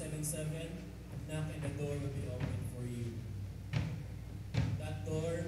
977, knock and the door will be open for you. That door